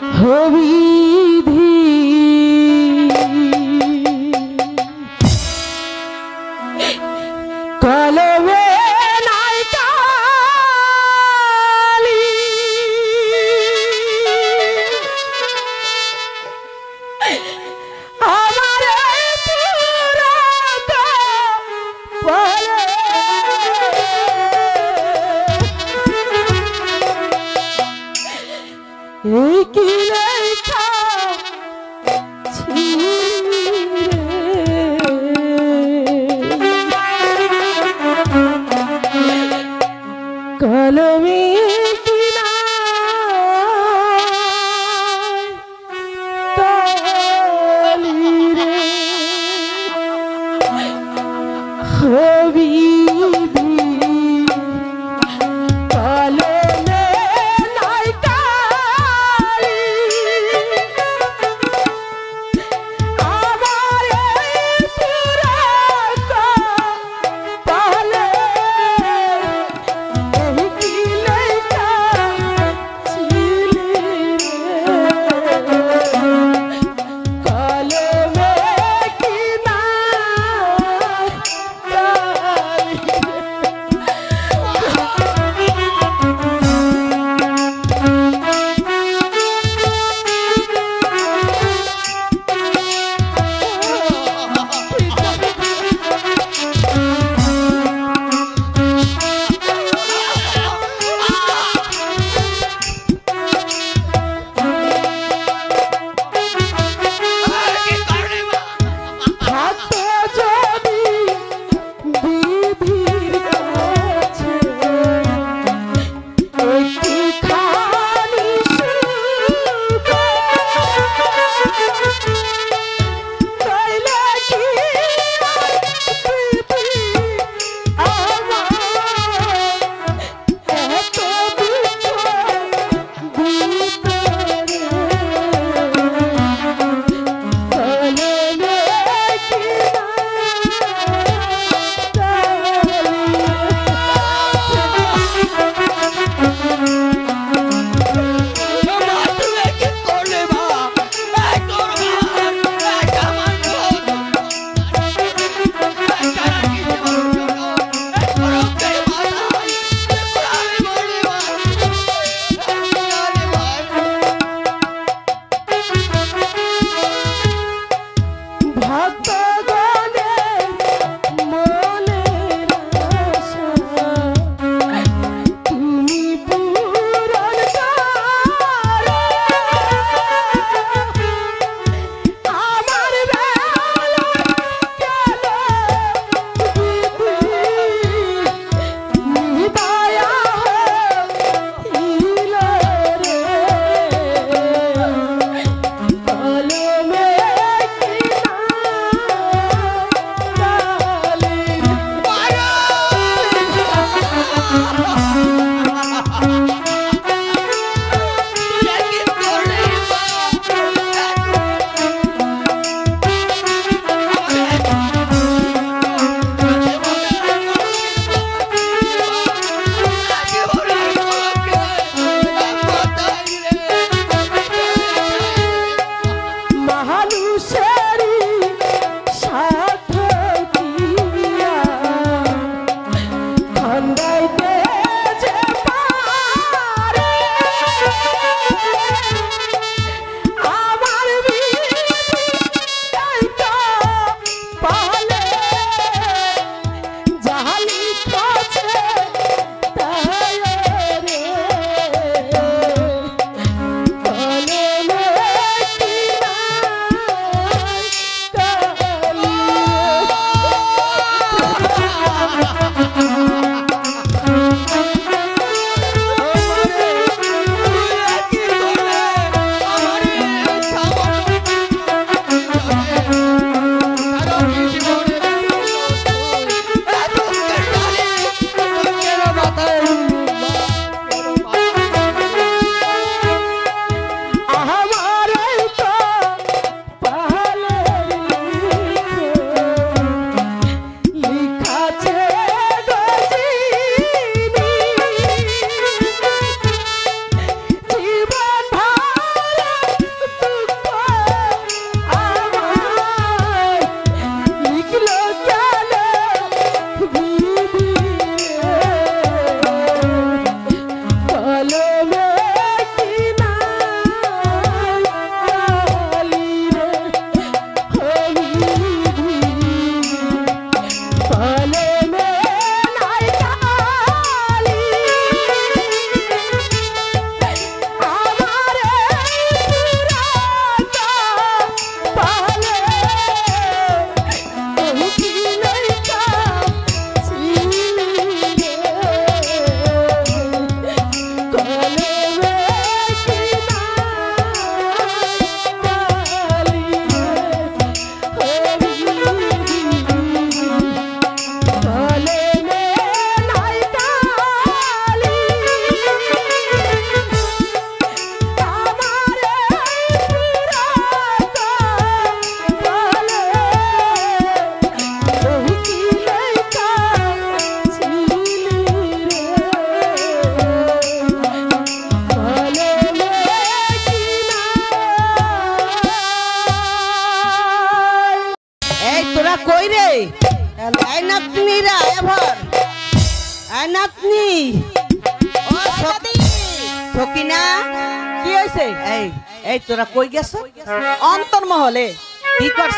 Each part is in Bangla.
Hurry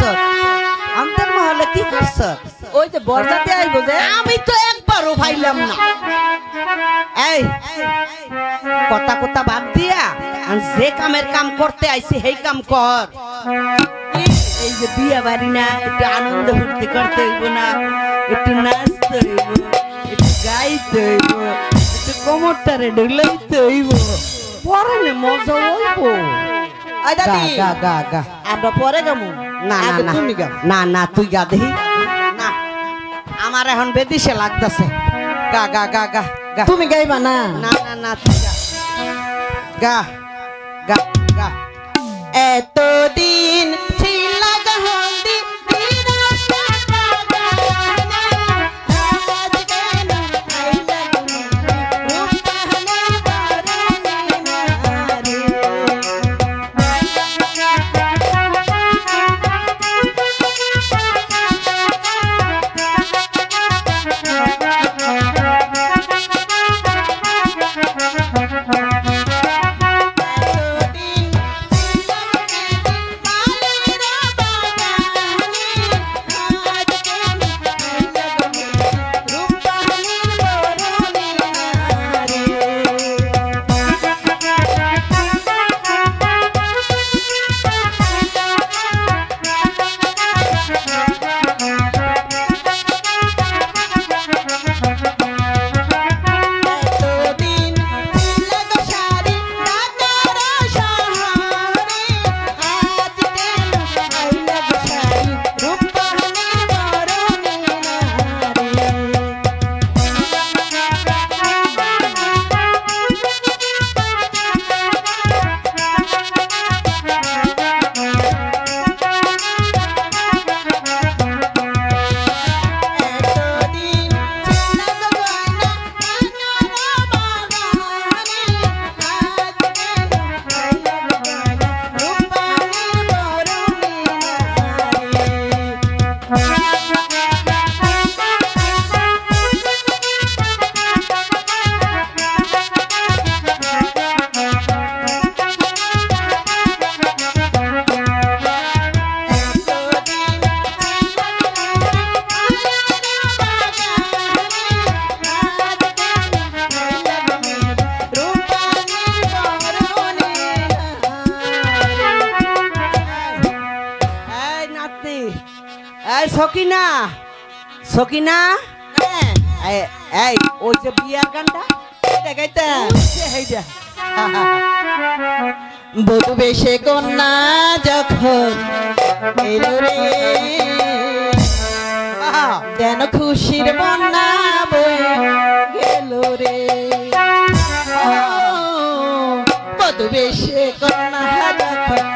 করছ অন্তর মহলে কি করছ ওই যে বরজাতে আইবো যে। আমি তো একবারও ভাইলাম না। এই কথা কথা বাদ দিয়া যে কামের কাম করতে আইছি সেই কাম কর। এই যে বিয়া বাড়ি না একটু আনন্দ ফুর্তি করতে হইব না একটু নাচতে হইব একটু গাইতে হইব একটু কোমরটারে ঢুলাইতে হইব। পরে মজা হইব। আই দাদি। গা গা গা। আমরা পরে গামু। না না না। তুমি গাও। না না তুই গা দেহি। না। আমার এখন বেদিসে লাগতেছে। গা গা গা গা গা। তুমি গাইবা না? না না না তুই গা। গা গা গা। এতদিন ছিল গহন্দি সকিনা? সকিনা? এই এই ওই যে বিয়ার গানটা? বধু বেশে কন্যা যখন এলো রে। যেন খুশির বন্যা বয়ে গেল রে। বধু বেশে কন্যা যখন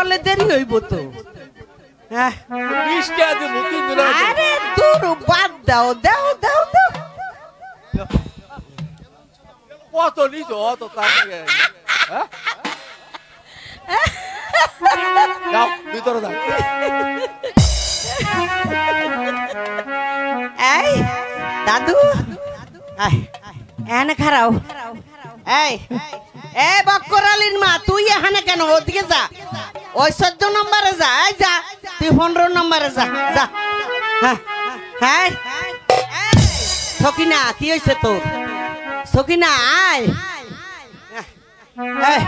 করলে দেরি হইব তো। হ্যাঁ। বিশটা দিব তিন দিন আরে দূর বাদ দাও দাও দাও দাও। কত নিছো অত তাড়াতাড়ি হ্যাঁ? ভিতরে যাও। এই দাদু। এখানে খারাও। এই এ বক্কর আলীর মা তুই এখানে কেন? ওদিকে যা। ওই চোদ্দ নম্বরে যা যা তুই পনেরো নম্বরে যা যা। হ্যাঁ হ্যাঁ এই, সকিনা কি হয়েছে তোর? সকিনা আয়। এই,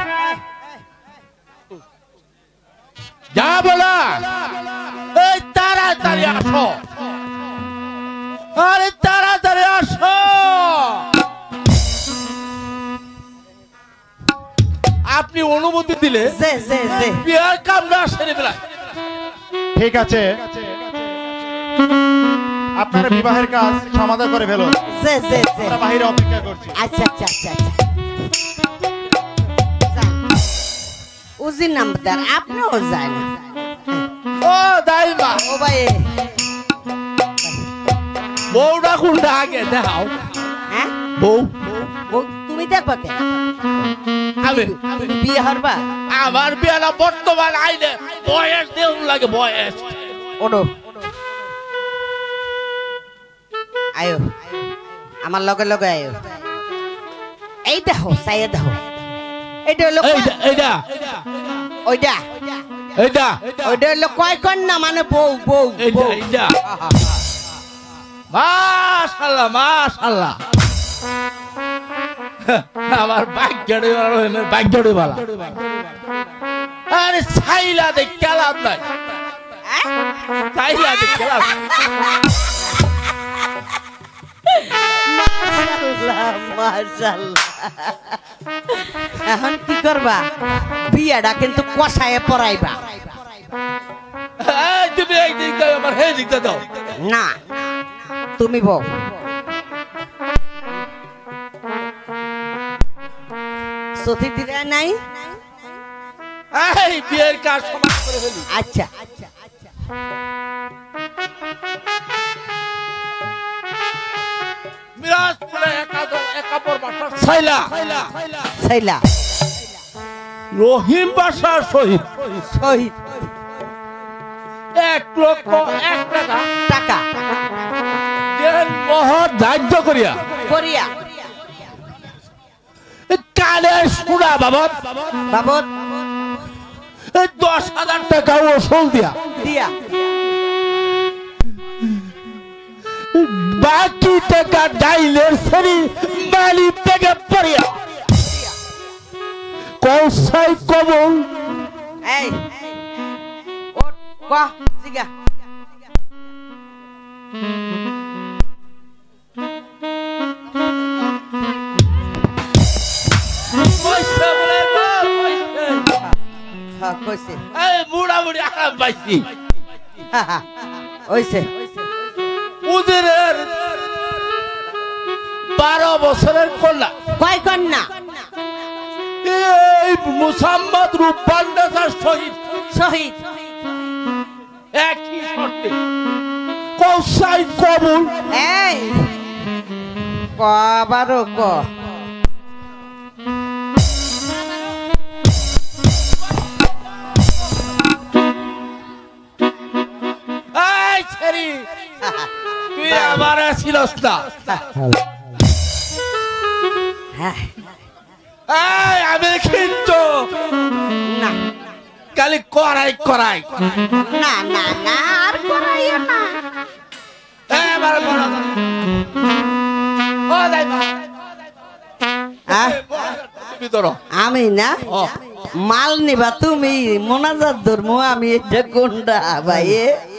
যা বলা। এই তাড়াতাড়ি আসো। আরে তাড়াতাড়ি আসো। আপনি অনুমতি দিলে বিয়ার কামরা সেরে ঠিক আছে। আপনার বিবাহের কাজ সমাধান করে ফেলুন। বাহিরে অপেক্ষা করছি। আচ্ছা আচ্ছা আচ্ছা আচ্ছা। নামদার আপনিও যান। ও দাইমা। ও ভাই। বউটা কোনটা আগে দেখাও। হ্যাঁ? বউ। ও, তুমি দেখবা কে বিয়ে হরবা আমার বিয়াটা বর্তমান আইলে বয়স দেউন লাগে বয়স। ওডো আয়ো। আমার লগে লগে আয়ো। এই দেখো সাইয়ে দেখো। এইটা হলো এইটা ওইটা। এইটা ওইটা হলো কয় কন্যা? মানে বউ বউ বউ। এইটা মাশাল্লাহ মাশাল্লাহ। আমার ভাগ্যড়ে ভাগ্যড়ে বালা। আরে ছাইলা দে কেলাম নাই? ছাইলা দে কেলাম। এখন কি করবা? বিয়াটা কিন্তু কষায়ে পড়াইবা। তুমি দাও আমার সেই দিকটা দাও। না তুমি বউ। সতী দিরা নাই? এই বিয়ের কাজ সমাজ করে ফেলি। আচ্ছা। মিরাজপুরে একাদশ একাপর বাসার ছাইলা। সেইলা রহিম বাসার শহীদ শহীদ এক লক্ষ এক টাকা। টাকা। মহৎ করিয়া। করিয়া। কানে শুনা বাবদ। বাবদ। দশ হাজার টাকা দিয়া। দিয়া। বাকি টাকা ডাইলের সেরি মালি পেগে পড়িয়া। কৌশাই কবল এই জিগা। এই বুড়া বুড়ি আরাম পাইছি। ওইছে উজিরের বারো বছরের কন্যা। কয় কন্যা? এই মুসাম্মদ রূপান্ডার শহীদ। শহীদ। একই শর্তে। কৌশাই কবুল। এই কবারও ক। আমার হ্যাঁ। আমি কিন্তু না। খালি করাই করাই। না না না আর করাইও না। এবার বড় ও যাই আমি না? মাল নিবা তুমি মোনাজাত ধর্ম আমি এটা কোনটা ভাই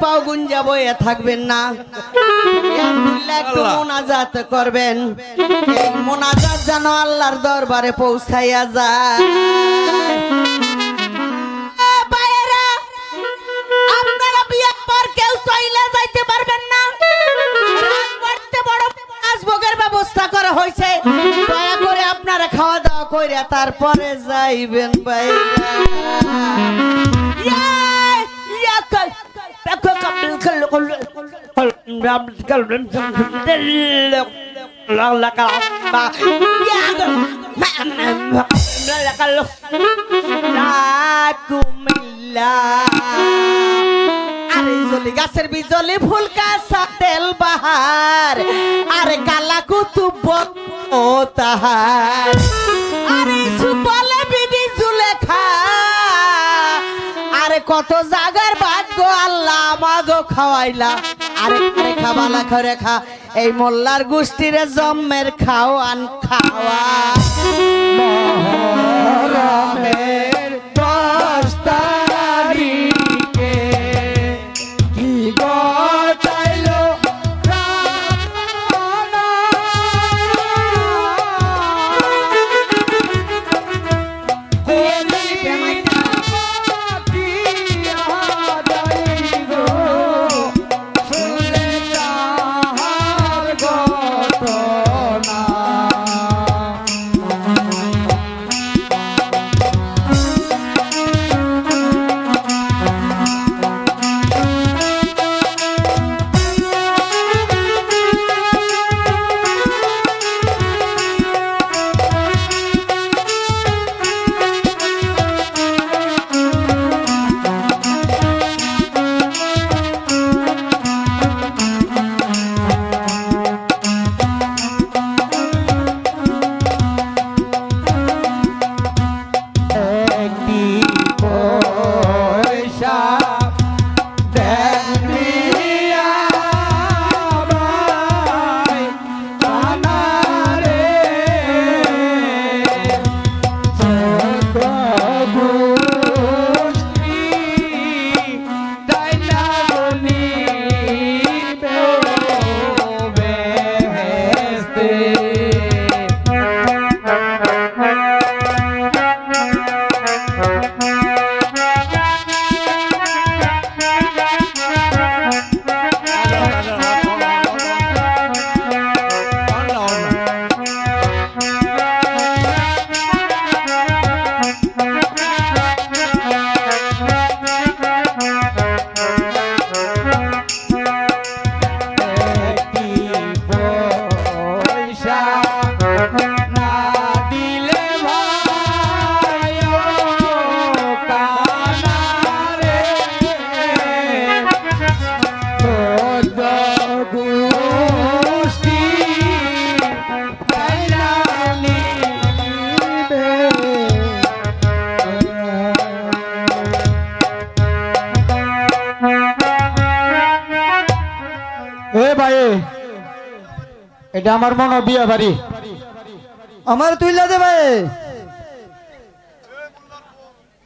পাও গুঞ্জা বইয়ে থাকবেন না। একটু মোনাজাত করবেন। মোনাজাত যেন আল্লাহর দরবারে পৌঁছাইয়া যায়। আপনারা বিয়ের পর কেউ চইলে যাইতে পারবেন না। রাত বাড়তে বড় রাজভোগের ব্যবস্থা করা হয়েছে। দয়া করে আপনারা খাওয়া দাওয়া কইরা তারপরে যাইবেন ভাইরা গাছের বিজলি ফুল কাছা তেল বাহার আরে কালা কুতুব তাহার আরে সুবলে বিবি জুলেখা আরে কত জাগার ভাগ্য আল্লাহ আমাগো খাওয়াইলা। আরে আরে খাবালা করে খা এই মোল্লার গোষ্ঠীরে জম্মের খাওয়ান খাওয়া। এটা আমার মনে বিয়া বাড়ি। আমার তুইলা দে ভাই।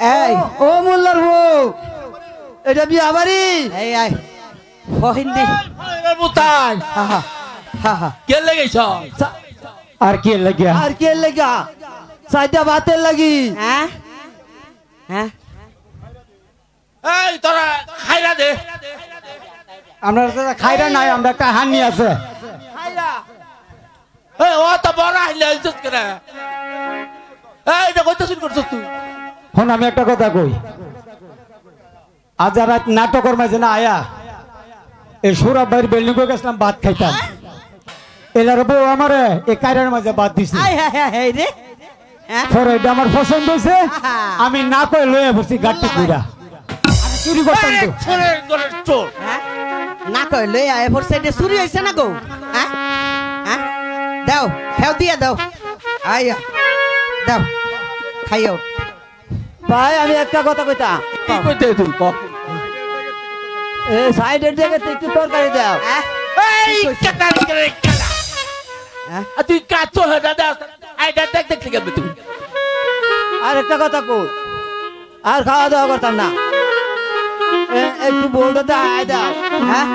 এই ও মোল্লার বউ। এটা বিয়া বাড়ি? এই আই ফহিন্দি বুতাই। হা হা হা হা। কে আর কি লাগিয়া আর কি লাগা সাইডা ভাতের লাগি। হ্যাঁ? হ্যাঁ? এই তোরা খাইরা দে। আমরা খাইরা নাই আমরা একটা হানি আছে। এই ও তো বড় আইলে আইছিস কেন? এই এটা কইতে শুরু করছিস তুই? হন আমি একটা কথা কই। আজ রাত নাটকের মাঝে না আয়া এই সৌরভ ভাইয়ের বিল্ডিং গেছিলাম ভাত খাইতাম। এলার বউ আমারে এই কায়রার মাঝে বাদ দিছে। আয় হায় হায় হায় রে। হ্যাঁ? পরে এটা আমার পছন্দ হয়েছে। আমি না করে লয়ে বসছি গাড়ি আমি চুরি করতাম তো। না কই লই আয় ফোর সাইডে চুরি হইছে না গো হ্যাঁ হ্যাঁ দাও ফেও দিয়া দাও আইয়া দাও খাইও ভাই আমি একটা কথা কইতা কি কইতে তুই ক এই সাইডের জায়গাতে একটু তরকারি দাও হ্যাঁ এই কাটার করে কাটা হ্যাঁ? আর তুই কাছো হয়ে দাদা আই দাদা দেখ দেখ গেল তুই আর একটা কথা কই আর খাওয়া দাওয়া করতাম না এ- একটু দাও হ্যাঁ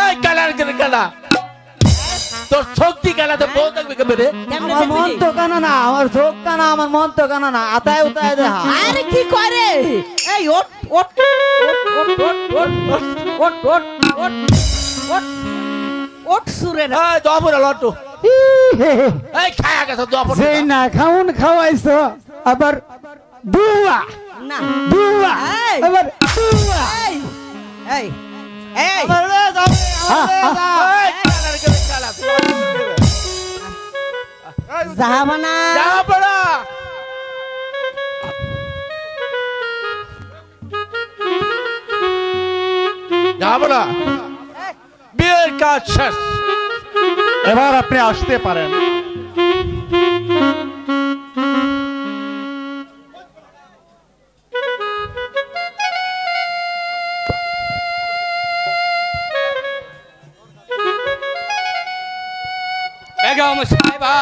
এই কালার করে কালা তোর শক্তি কালা তো বউ থাকবে কেমন রে আমার মন তো কানা না আমার চোখ কানা আমার মন তো কানা না আতায় উতায় দেখা আরে কি করে এই ওট ওট ওট ওট ওট ওট ওট ওট ওট ওট ওট সুরে না এই দপর লটু এই খায়া গেছে দপর সেই না খাউন খাওয়াইছো আবার বুয়া না এই। আবার এই বিয়ের কাজ শেষ। এবার আপনি আসতে পারেন। বেগম সাহেবা।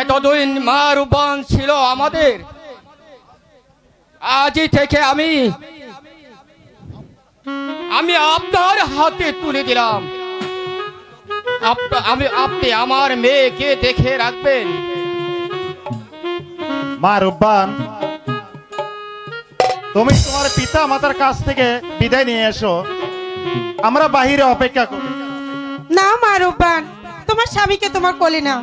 এতদিন মার উপন ছিল আমাদের। আজই থেকে আমি আমি আপনার হাতে তুলে দিলাম। আমি আপনি আমার মেয়েকে দেখে রাখবেন। মা রুব্বান তুমি তোমার পিতা মাতার কাছ থেকে বিদায় নিয়ে এসো। আমরা বাহিরে অপেক্ষা করি। না মা রূপবান তোমার স্বামীকে তোমার কোলে নাও।